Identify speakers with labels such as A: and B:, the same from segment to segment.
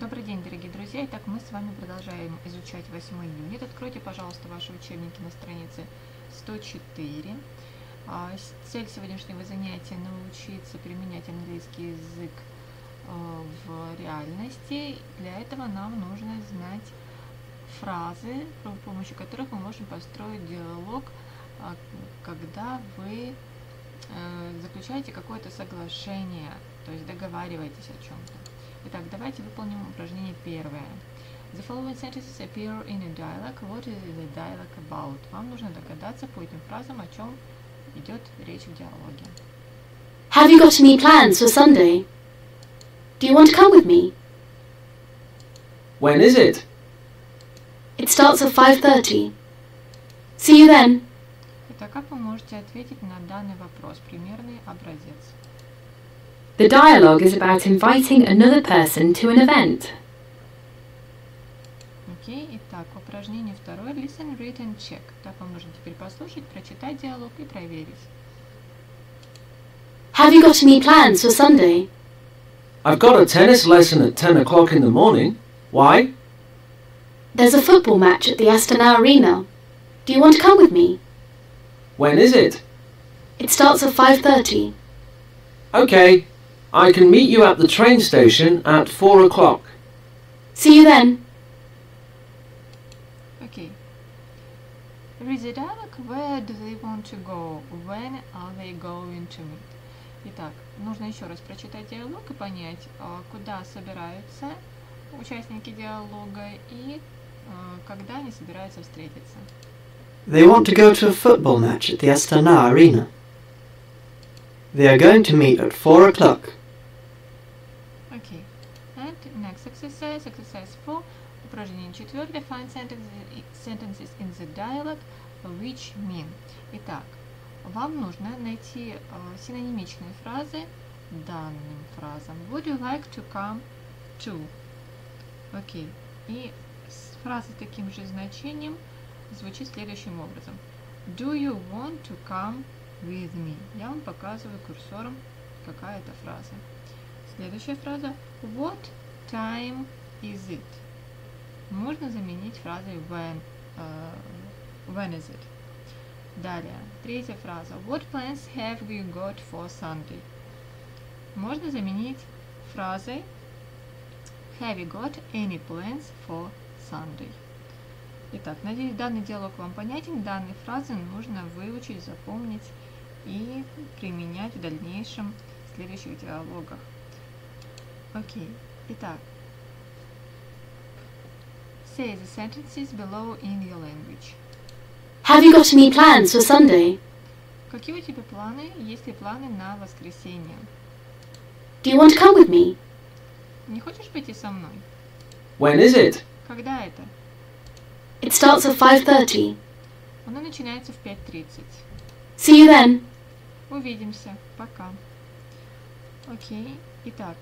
A: Добрый день, дорогие друзья! Итак, мы с вами продолжаем изучать восьмой юнит. Откройте, пожалуйста, ваши учебники на странице 104. А, цель сегодняшнего занятия – научиться применять английский язык а, в реальности. Для этого нам нужно знать фразы, при помощи которых мы можем построить диалог, а, когда вы э, заключаете какое-то соглашение, то есть договариваетесь о чем-то. Итак, давайте выполним упражнение первое. The following sentences appear in a dialogue. What is the dialogue about? Вам нужно догадаться по этим фразам, о чем идет речь в диалоге.
B: Have you got any plans for Sunday? Do you want to come with me?
C: When is it?
B: It starts at 5.30. See you then.
A: Итак, как вы можете ответить на данный вопрос? Примерный образец.
D: The dialogue is about inviting another person to an event.
A: Окей, итак, упражнение второе. Listen, read and check. Так вам нужно теперь послушать, прочитать диалог и проверить.
B: Have you got any plans for Sunday?
C: I've got a tennis lesson at 10 o'clock in the morning. Why?
B: There's a football match at the Astana Arena. Do you want to come with me?
C: When is it?
B: It starts at 5.30.
C: Okay, I can meet you at the train station at 4 o'clock.
B: See you then.
A: Окей. Read the dialogue. Where do they want to go? When are they going to meet? Итак, нужно еще раз прочитать диалог и понять, а, куда собираются участники диалога и а, когда они собираются встретиться.
E: They want to go to a football match at the Astana Arena. They are going to meet at 4 o'clock.
A: Exercise, exercise 4. Упражнение четвертое. Find sentences, in the dialogue which mean. Итак, вам нужно найти э, синонимичные фразы данным фразам. Would you like to come to? Окей. И с фразой с таким же значением звучит следующим образом. Do you want to come with me? Я вам показываю курсором, какая это фраза. Следующая фраза What time is it? Можно заменить фразой when, э, when is it? Далее, третья фраза. What plans have you got for Sunday? Можно заменить фразой Have you got any plans for Sunday? Итак, надеюсь, данный диалог вам понятен. Данные фразы нужно выучить, запомнить и применять в дальнейшем в следующих диалогах. Окей. Итак. Say the sentences below in your language.
B: Have you got any plans for Sunday?
A: Какие у тебя планы? Есть ли планы на воскресенье?
B: Do you want to come with me?
A: Не хочешь пойти со мной?
C: When is it?
A: Когда это?
B: It starts at 5.30.
A: Оно начинается в 5.30.
B: See you then.
A: Увидимся. Пока. Окей. Итак.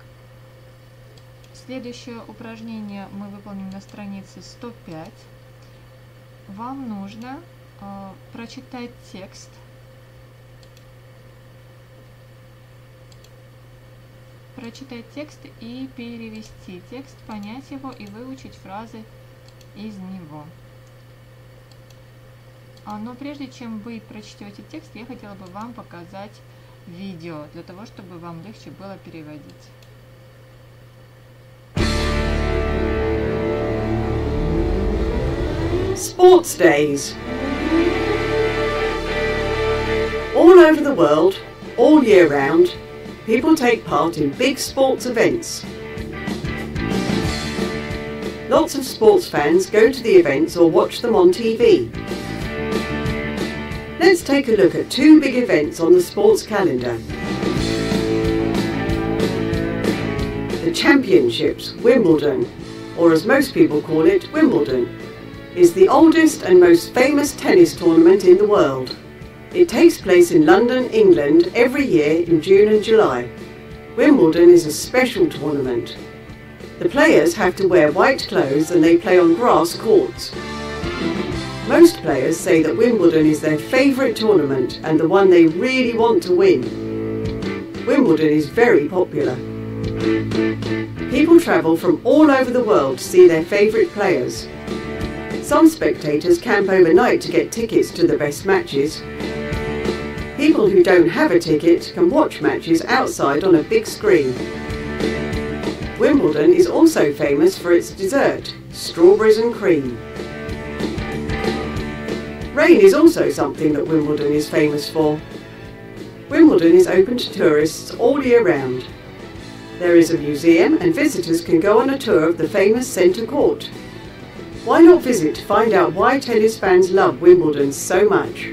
A: Следующее упражнение мы выполним на странице 105. Вам нужно э, прочитать текст. Прочитать текст и перевести текст, понять его и выучить фразы из него. А, Но прежде чем вы прочтете текст, я хотела бы вам показать видео, для того, чтобы вам легче было переводить.
E: Sports Days. All over the world, all year round, people take part in big sports events. Lots of sports fans go to the events or watch them on TV. Let's take a look at two big events on the sports calendar. The Championships, Wimbledon, or as most people call it, Wimbledon, is the oldest and most famous tennis tournament in the world. It takes place in London, England, every year in June and July. Wimbledon is a special tournament. The players have to wear white clothes and they play on grass courts. Most players say that Wimbledon is their favourite tournament and the one they really want to win. Wimbledon is very popular. People travel from all over the world to see their favourite players. Some spectators camp overnight to get tickets to the best matches. People who don't have a ticket can watch matches outside on a big screen. Wimbledon is also famous for its dessert, strawberries and cream. Rain is also something that Wimbledon is famous for. Wimbledon is open to tourists all year round. There is a museum and visitors can go on a tour of the famous Centre Court. Why not visit to find out why tennis fans love Wimbledon so much?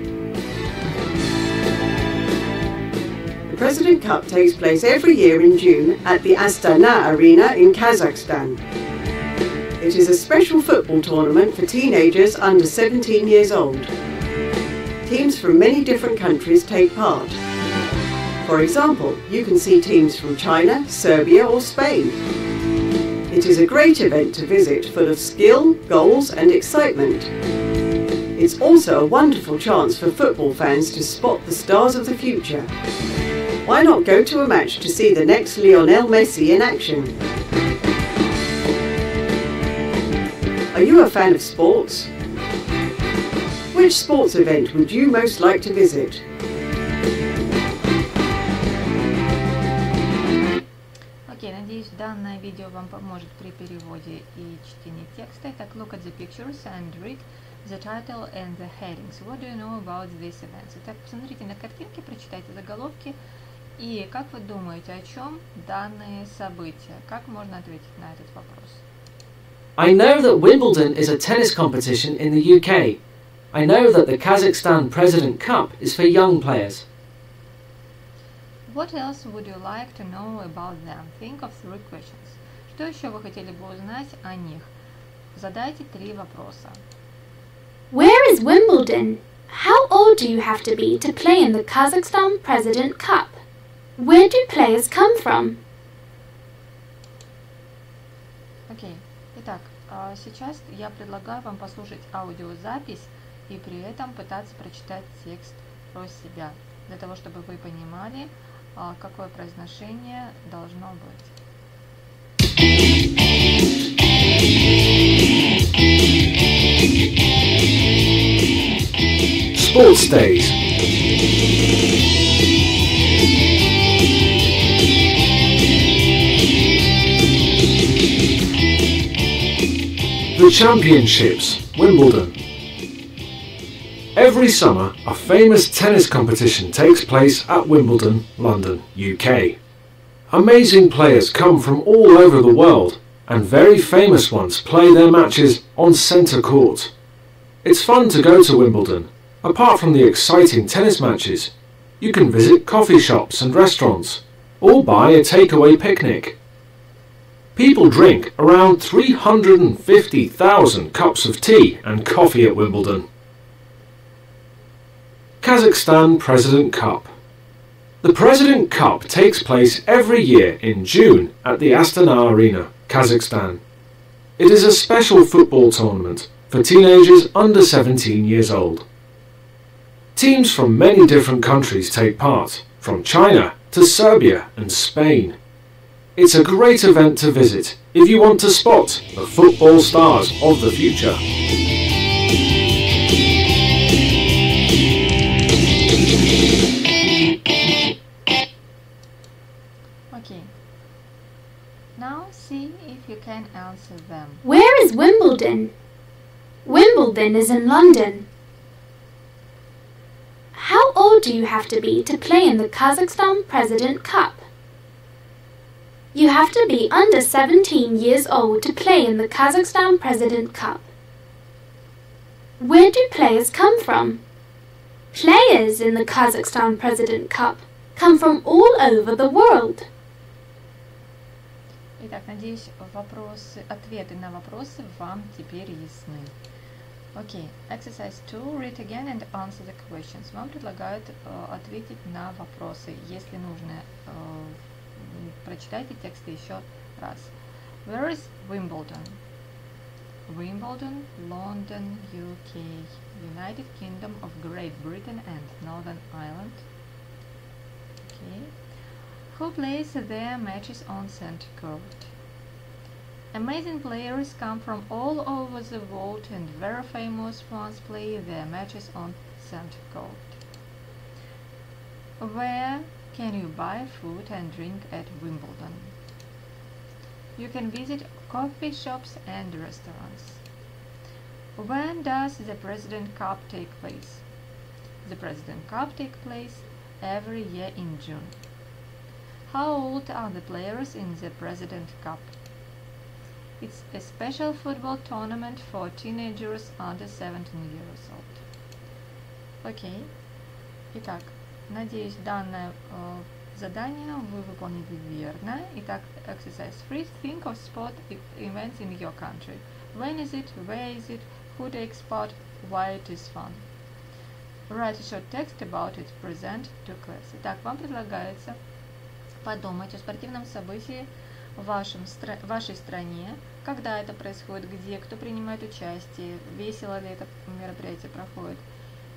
E: The President Cup takes place every year in June at the Astana Arena in Kazakhstan. It is a special football tournament for teenagers under 17 years old. Teams from many different countries take part. For example, you can see teams from China, Serbia or Spain. It is a great event to visit full of skill, goals and excitement. It's also a wonderful chance for football fans to spot the stars of the future. Why not go to a match to see the next Lionel Messi in action? Are you a fan of sports? Which sports event would you most like to visit?
A: данное видео вам поможет при переводе и чтении текста. Итак, look at the pictures and read the title and the headings. What do you know about these events? Итак, посмотрите на картинки, прочитайте заголовки. И как вы думаете, о чем данные события? Как можно ответить на этот вопрос?
C: I know that Wimbledon is a tennis competition in the UK. I know that the Kazakhstan President Cup is for young players.
A: What else would you like to know about them? Think of three questions. Что еще вы хотели бы узнать о них? Задайте три вопроса.
B: Where is Wimbledon? How old do you have to be to play in the Kazakhstan President Cup? Where do players come from?
A: Окей. Итак, а сейчас я предлагаю вам послушать аудиозапись и при этом пытаться прочитать текст про себя, для того, чтобы вы понимали, какое произношение должно быть.
C: Sports Days. The Championships, Wimbledon. Every summer, a famous tennis competition takes place at Wimbledon, London, UK. Amazing players come from all over the world, and very famous ones play their matches on centre court. It's fun to go to Wimbledon. Apart from the exciting tennis matches, you can visit coffee shops and restaurants, or buy a takeaway picnic. People drink around 350,000 cups of tea and coffee at Wimbledon. Kazakhstan President Cup The President Cup takes place every year in June at the Astana Arena, Kazakhstan. It is a special football tournament for teenagers under 17 years old. Teams from many different countries take part, from China to Serbia and Spain. It's a great event to visit if you want to spot the football stars of the future.
B: Wimbledon is in London. How old do you have to be to play in the Kazakhstan President Cup? You have to be under 17 years old to play in the Kazakhstan President Cup. Where do players come from? Players in the Kazakhstan President Cup come from all over the world.
A: Итак, надеюсь, вопросы, ответы на вопросы вам теперь ясны. Окей, exercise 2, read again and answer the questions. Вам предлагают э, ответить на вопросы. Если нужно, э, м, прочитайте тексты еще раз. Where is Wimbledon? Wimbledon, London, UK, United Kingdom of Great Britain and Northern Ireland. Okay. Who plays their matches on centre court? Amazing players come from all over the world and very famous ones play their matches on centre court. Where can you buy food and drink at Wimbledon? You can visit coffee shops and restaurants. When does the President Cup take place? The President Cup takes place every year in June. How old are the players in the President Cup? It's a special football tournament for teenagers under 17 years old. Окей. Итак, надеюсь, данное э, задание вы выполнили верно. Итак, exercise 3. Think of sport e- events in your country. When is it? Where is it? Who takes part? Why it is fun? Write a short text about it. Present to class. Итак, вам предлагается подумать о спортивном событии в вашем, вашей стране, когда это происходит, где, кто принимает участие, весело ли это мероприятие проходит.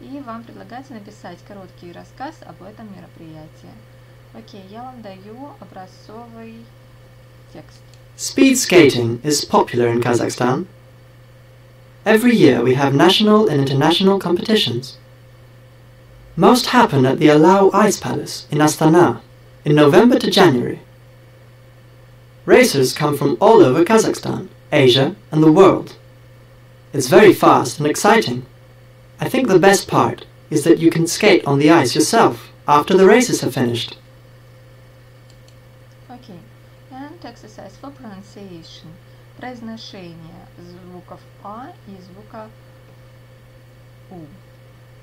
A: И вам предлагается написать короткий рассказ об этом мероприятии. Окей, я вам даю образцовый текст.
F: Speed skating is popular in Kazakhstan. Every year we have national and international competitions. Most happen at the Alau Ice Palace in Astana in November to January. Racers come from all over Kazakhstan, Asia, and the world. It's very fast and exciting. I think the best part is that you can skate on the ice yourself after the races have finished.
A: Окей. And exercise for pronunciation. Произношение звуков А и звука У.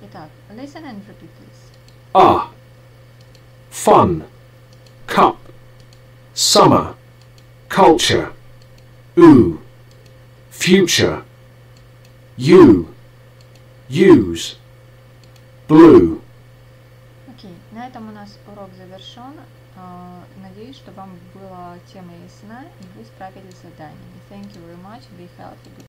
A: Итак, listen and repeat please.
C: Ah. Fun. Cup. Summer. Culture. Ooh. Future. You. Use. Blue.
A: Окей, на этом у нас урок завершен. А, Надеюсь, что вам была тема ясна и вы справились с заданиями. Thank you very much. Be healthy.